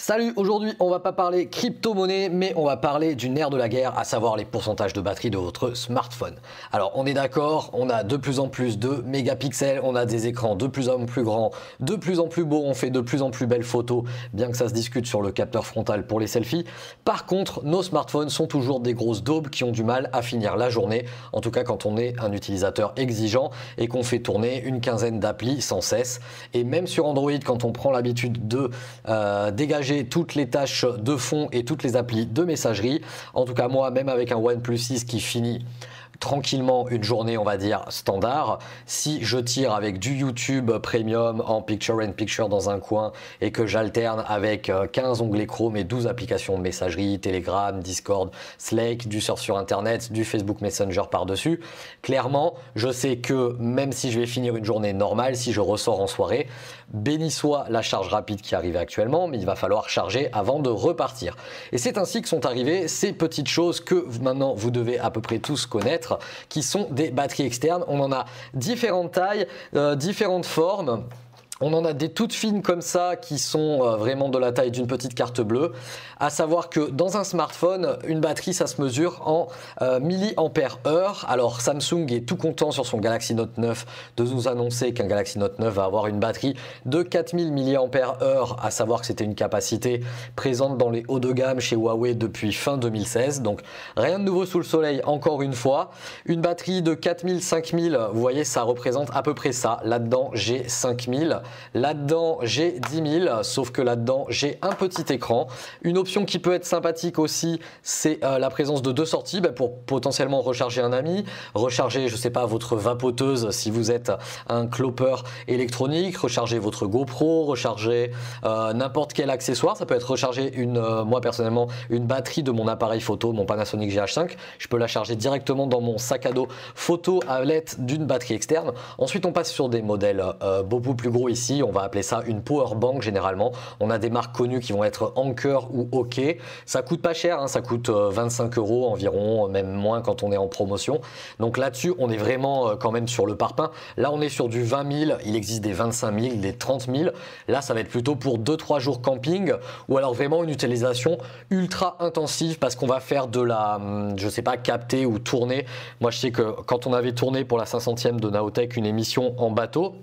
Salut, aujourd'hui on va pas parler crypto-monnaie, mais on va parler du nerf de la guerre, à savoir les pourcentages de batterie de votre smartphone. Alors on est d'accord, on a de plus en plus de mégapixels, on a des écrans de plus en plus grands, de plus en plus beaux, on fait de plus en plus belles photos, bien que ça se discute sur le capteur frontal pour les selfies. Par contre, nos smartphones sont toujours des grosses daubes qui ont du mal à finir la journée, en tout cas quand on est un utilisateur exigeant et qu'on fait tourner une quinzaine d'applis sans cesse. Et même sur Android, quand on prend l'habitude de euh, dégager toutes les tâches de fond et toutes les applis de messagerie. En tout cas, moi, même avec un OnePlus 6 qui finit tranquillement une journée, on va dire, standard. Si je tire avec du YouTube Premium en Picture in Picture dans un coin et que j'alterne avec 15 euh, onglets Chrome et 12 applications de messagerie, Telegram, Discord, Slack, du surf sur Internet, du Facebook Messenger par-dessus, clairement, je sais que même si je vais finir une journée normale, si je ressors en soirée, béni soit la charge rapide qui arrive actuellement, mais il va falloir charger avant de repartir. Et c'est ainsi que sont arrivées ces petites choses que maintenant vous devez à peu près tous connaître qui sont des batteries externes. On en a différentes tailles, euh, différentes formes. On en a des toutes fines comme ça qui sont euh, vraiment de la taille d'une petite carte bleue. À savoir que dans un smartphone, une batterie, ça se mesure en euh, milliampères heure. Alors Samsung est tout content sur son Galaxy Note 9 de nous annoncer qu'un Galaxy Note 9 va avoir une batterie de 4000 milliampères heure. À savoir que c'était une capacité présente dans les hauts de gamme chez Huawei depuis fin 2016. Donc rien de nouveau sous le soleil encore une fois. Une batterie de 4000, 5000, vous voyez, ça représente à peu près ça. Là-dedans, j'ai 5000. Là-dedans, j'ai 10 000, sauf que là-dedans, j'ai un petit écran. Une option qui peut être sympathique aussi, c'est euh, la présence de deux sorties bah, pour potentiellement recharger un ami, recharger, je sais pas, votre vapoteuse si vous êtes un clopper électronique, recharger votre GoPro, recharger euh, n'importe quel accessoire. Ça peut être recharger une, euh, moi personnellement, une batterie de mon appareil photo, mon Panasonic GH5. Je peux la charger directement dans mon sac à dos photo à l'aide d'une batterie externe. Ensuite, on passe sur des modèles beaucoup plus gros ici on va appeler ça une power bank généralement. On a des marques connues qui vont être Anker ou OK. Ça coûte pas cher, hein. ça coûte 25 euh, euros environ, même moins quand on est en promotion. Donc là-dessus, on est vraiment euh, quand même sur le parpaing. Là, on est sur du 20 000, il existe des 25 000, des 30 000. Là, ça va être plutôt pour 2-3 jours camping ou alors vraiment une utilisation ultra intensive parce qu'on va faire de la, hum, je sais pas, capter ou tourner. Moi, je sais que quand on avait tourné pour la 500e de Naotech une émission en bateau,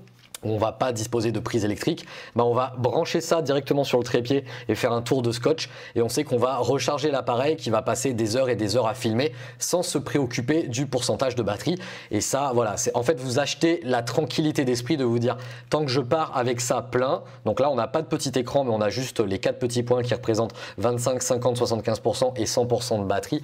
on va pas disposer de prise électrique, bah on va brancher ça directement sur le trépied et faire un tour de scotch. Et on sait qu'on va recharger l'appareil qui va passer des heures et des heures à filmer sans se préoccuper du pourcentage de batterie. Et ça voilà, c'est en fait vous achetez la tranquillité d'esprit de vous dire tant que je pars avec ça plein, donc là on n'a pas de petit écran mais on a juste les quatre petits points qui représentent 25, 50, 75% et 100% de batterie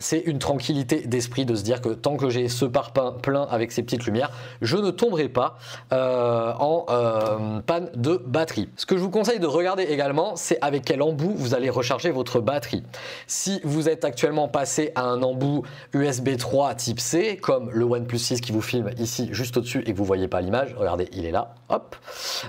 c'est une tranquillité d'esprit de se dire que tant que j'ai ce parpaing plein avec ces petites lumières, je ne tomberai pas euh, en euh, panne de batterie. Ce que je vous conseille de regarder également, c'est avec quel embout vous allez recharger votre batterie. Si vous êtes actuellement passé à un embout USB 3 type C, comme le OnePlus 6 qui vous filme ici juste au-dessus et que vous voyez pas l'image, regardez, il est là, hop,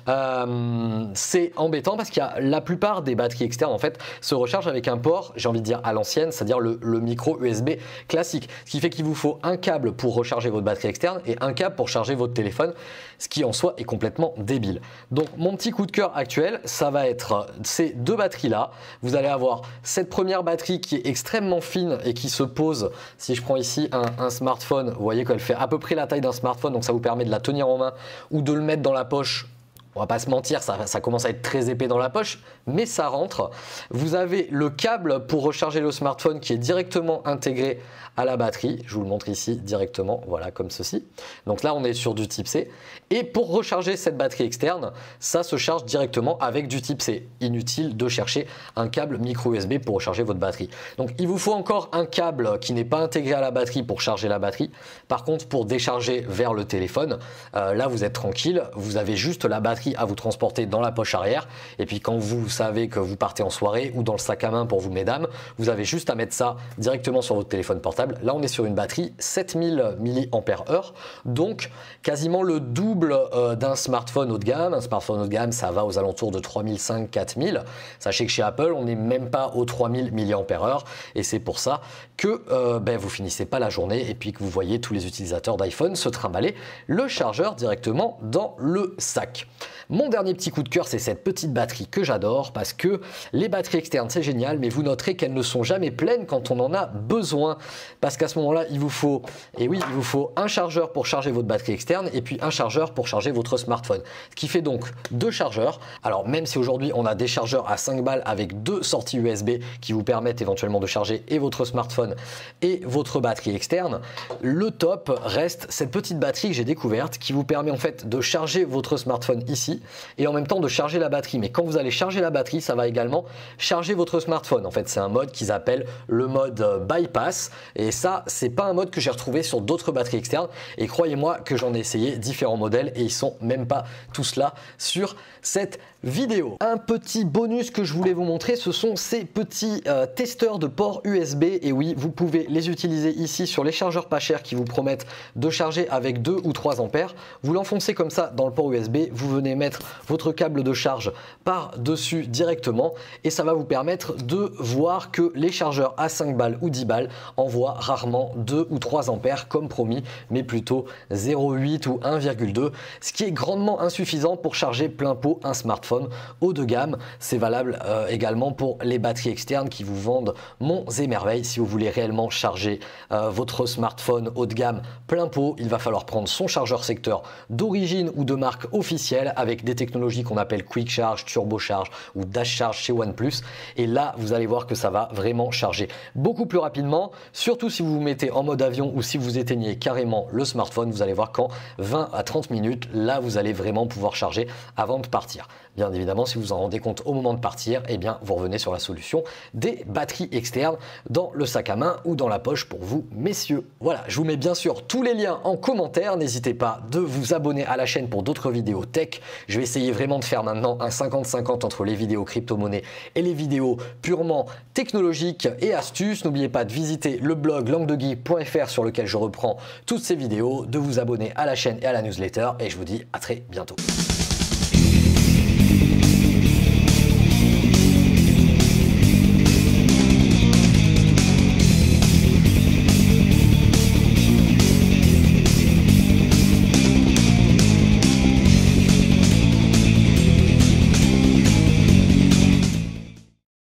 euh, c'est embêtant parce qu'il y a la plupart des batteries externes en fait se rechargent avec un port, j'ai envie de dire à l'ancienne, c'est-à-dire le micro USB classique. Ce qui fait qu'il vous faut un câble pour recharger votre batterie externe et un câble pour charger votre téléphone, ce qui en soi est complètement débile. Donc mon petit coup de cœur actuel, ça va être ces deux batteries-là. Vous allez avoir cette première batterie qui est extrêmement fine et qui se pose, si je prends ici un smartphone, vous voyez qu'elle fait à peu près la taille d'un smartphone, donc ça vous permet de la tenir en main ou de le mettre dans la poche on va pas se mentir, ça, commence à être très épais dans la poche, mais ça rentre. Vous avez le câble pour recharger le smartphone qui est directement intégré à la batterie. Je vous le montre ici directement, voilà comme ceci. Donc là, on est sur du type C. Et pour recharger cette batterie externe, ça se charge directement avec du type C. Inutile de chercher un câble micro USB pour recharger votre batterie. Donc il vous faut encore un câble qui n'est pas intégré à la batterie pour charger la batterie. Par contre, pour décharger vers le téléphone, euh, là vous êtes tranquille, vous avez juste la batterie à vous transporter dans la poche arrière. Et puis quand vous savez que vous partez en soirée ou dans le sac à main pour vous mesdames, vous avez juste à mettre ça directement sur votre téléphone portable. Là on est sur une batterie 7000 mAh, donc quasiment le double euh, d'un smartphone haut de gamme. Un smartphone haut de gamme ça va aux alentours de 3500, 4000. Sachez que chez Apple on n'est même pas aux 3000 mAh et c'est pour ça que euh, ben, vous finissez pas la journée et puis que vous voyez tous les utilisateurs d'iPhone se trimballer le chargeur directement dans le sac. Mon dernier petit coup de cœur, c'est cette petite batterie que j'adore parce que les batteries externes, c'est génial, mais vous noterez qu'elles ne sont jamais pleines quand on en a besoin. Parce qu'à ce moment-là, il vous faut, et oui, il vous faut un chargeur pour charger votre batterie externe et puis un chargeur pour charger votre smartphone. Ce qui fait donc deux chargeurs. Alors même si aujourd'hui on a des chargeurs à 5 balles avec deux sorties USB qui vous permettent éventuellement de charger et votre smartphone et votre batterie externe, le top reste cette petite batterie que j'ai découverte qui vous permet en fait de charger votre smartphone ici et en même temps de charger la batterie. Mais quand vous allez charger la batterie, ça va également charger votre smartphone. En fait, c'est un mode qu'ils appellent le mode euh, bypass et ça, c'est pas un mode que j'ai retrouvé sur d'autres batteries externes et croyez-moi que j'en ai essayé différents modèles et ils sont même pas tous là sur cette vidéo. Un petit bonus que je voulais vous montrer, ce sont ces petits euh, testeurs de port USB. Et oui, vous pouvez les utiliser ici sur les chargeurs pas chers qui vous promettent de charger avec 2 ou 3 ampères. Vous l'enfoncez comme ça dans le port USB, vous venez mettre votre câble de charge par-dessus directement et ça va vous permettre de voir que les chargeurs à 5 balles ou 10 balles envoient rarement 2 ou 3 ampères comme promis, mais plutôt 0,8 ou 1,2, ce qui est grandement insuffisant pour charger plein pot un smartphone haut de gamme. C'est valable euh, également pour les batteries externes qui vous vendent monts et merveilles. Si vous voulez réellement charger euh, votre smartphone haut de gamme plein pot, il va falloir prendre son chargeur secteur d'origine ou de marque officielle avec des technologies qu'on appelle Quick Charge, Turbo Charge ou Dash Charge chez OnePlus. Et là, vous allez voir que ça va vraiment charger beaucoup plus rapidement, surtout si vous vous mettez en mode avion ou si vous éteignez carrément le smartphone. Vous allez voir qu'en 20 à 30 minutes, là, vous allez vraiment pouvoir charger avant de partir. Bien évidemment, si vous en rendez compte au moment de partir, eh bien, vous revenez sur la solution des batteries externes dans le sac à main ou dans la poche pour vous, messieurs. Voilà, je vous mets bien sûr tous les liens en commentaire. N'hésitez pas de vous abonner à la chaîne pour d'autres vidéos tech. Je vais essayer vraiment de faire maintenant un 50-50 entre les vidéos crypto-monnaie et les vidéos purement technologiques et astuces. N'oubliez pas de visiter le blog languedegeek.fr sur lequel je reprends toutes ces vidéos, de vous abonner à la chaîne et à la newsletter. Et je vous dis à très bientôt.